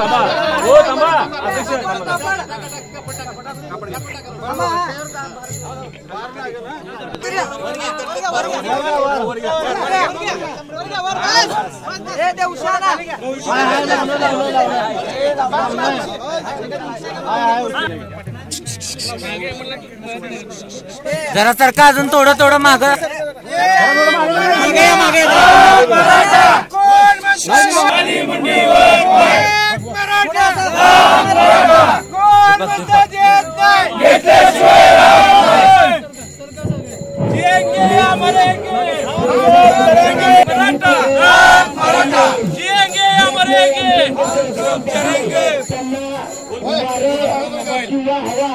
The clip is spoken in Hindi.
हो थांबा अध्यक्ष थांबा. जरा सरका अजून थोडं थोडं माग. जिएँगे या मरेंगे करेंगे मराठा मराठा जिएँगे या मरेंगे करेंगे किंवा हवा